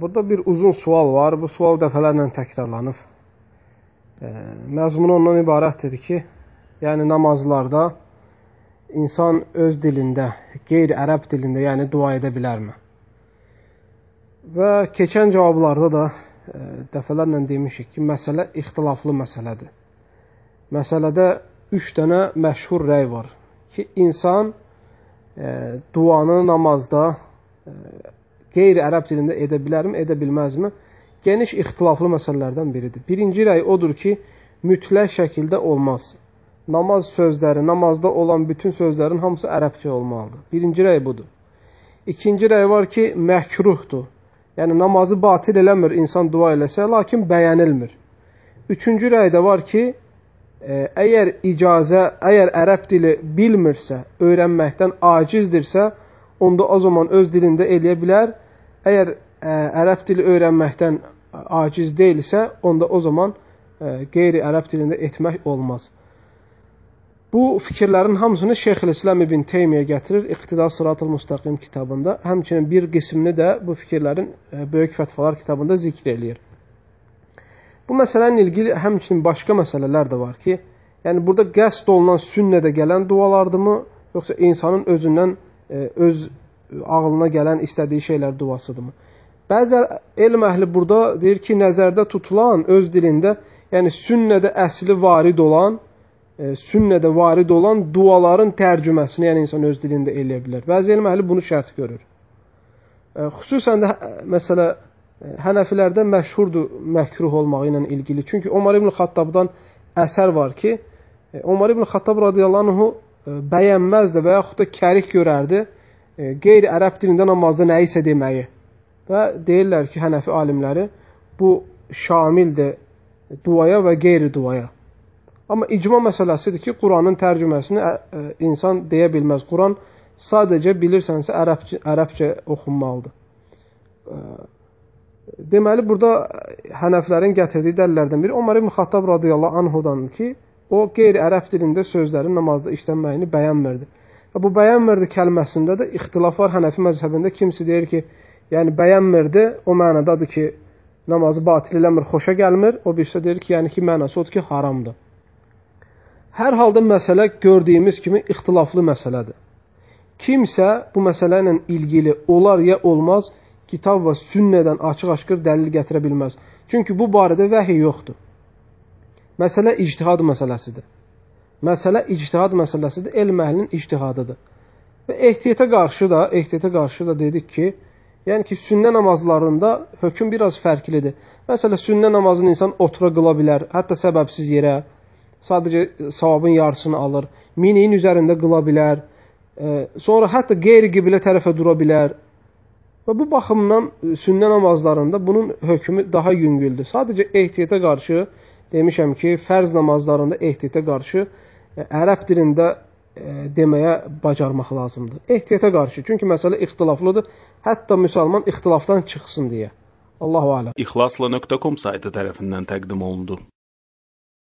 Burada bir uzun sual var. Bu sual dəfələrlə təkrarlanıb. Məzmunu ondan ibarətdir ki, yəni namazlarda insan öz dilində, qeyri-ərəb dilində, yəni dua edə bilərmi? Və keçən cavablarda da e, dəfələrlə demişik ki, məsələ ixtilaflı məsələdir. Məsələdə 3 dənə məşhur rəy var ki, insan e, duanı namazda e, qeyri-ərəb dilində edə bilərmi, edə bilməzmi? Geniş ixtilaflı məsələlərdən biridir. Birinci rəy odur ki, mütləq şəkildə olmaz. Namaz sözləri, namazda olan bütün sözlərin hamısı ərəbcə olmalıdır. Birinci rəy budur. İkinci rəy var ki, məkruhdur. Yəni namazı batil eləmir insan dua eləsə, lakin bəyənilmir. Üçüncü rəy də var ki, e, əgər icazə, əgər ərəb dili bilmirsə, öyrənməkdən acizdirsə, onda o zaman öz dilində eləyə bilər. Əgər ə, ərəb dili öyrənməkdən aciz deyilsə, onda o zaman ə, qeyri-ərəb dilində etmək olmaz. Bu fikirlərin hamısını Şeyxülislam İbn Teymiyyə gətirir İqtida Sıratul Müstəqim kitabında. Həmçinin bir qismini də bu fikirlərin ə, Böyük Fətvalar kitabında zikr eləyir. Bu məsələnin ilgili həmçinin başqa məsələlər də var ki, yəni burada qəsd olunan sünnədə gələn dualardırmı, yoxsa insanın özündən öz ağlına gələn istədiyi şeylər duasıdırmı? Bəzi elm əhli burada deyir ki, nəzərdə tutulan öz dilində, yəni sünnədə əsli varid olan, e, sünnədə varid olan duaların tərcüməsini, yəni insan öz dilində eləyə bilər. Bəzi elm əhli bunu şərt görür. E, xüsusən də məsələ e, Hənəfilərdə məşhurdur məkruh olmağı ilə ilgili. Çünki Omar ibn Xattabdan əsər var ki, e, Omar ibn Xattab radiyallahu anhu e, bəyənməzdi və yaxud da kərik görərdi e, qeyri-ərəb dilində namazda nə isə deməyi. Və deyirlər ki, Hənəfi alimləri bu şamildir duaya və qeyri-duaya. Amma icma məsələsidir ki, Quranın tərcüməsini insan deyə bilməz. Quran sadəcə bilirsənsə ərəbcə, ərəbcə oxunmalıdır. Ə, deməli burada Hənəflərin gətirdiyi dəlillərdən biri Ömər ibn Xattab radiyallahu anhudandır ki, o qeyri-ərəb dilində sözlərin namazda işlənməyini bəyənmirdi. Və bu bəyənmirdi kəlməsində də ixtilaf var Hənəfi məzhəbində. Kimisi deyir ki, yəni bəyənmirdi, o mənadadır ki, namazı batil eləmir, xoşa gəlmir. O birisi deyir ki, yəni ki, mənası odur ki, haramdır. Hər halda məsələ gördüyümüz kimi ixtilaflı məsələdir. Kimsə bu məsələ ilə ilgili olar ya olmaz, kitab və sünnədən açıq-aşkır dəlil gətirə bilməz. Çünki bu barədə vəhiy yoxdur. Məsələ ictihad məsələsidir. Məsələ ictihad məsələsidir, elm əhlinin ictihadıdır. Və ehtiyata qarşı da, ehtiyata qarşı da dedik ki, yəni ki, sünnə namazlarında hökm biraz fərqlidir. Məsələn, sünnə namazını insan otura qıla bilər, hətta səbəbsiz yerə, sadəcə savabın yarısını alır. Miniyin üzərində qıla bilər. E, sonra hətta qeyri-qiblə tərəfə dura bilər. Və bu baxımdan sünnə namazlarında bunun hökmü daha yüngüldür. Sadəcə ehtiyata qarşı demişəm ki, fərz namazlarında ehtiyata qarşı e, ərəb dilində e, deməyə bacarmaq lazımdır. Ehtiyata qarşı. Çünki məsələ ixtilaflıdır. Hətta müsəlman ixtilafdan çıxsın deyə. Allahu aləm. İxlasla.com saytı tərəfindən təqdim olundu.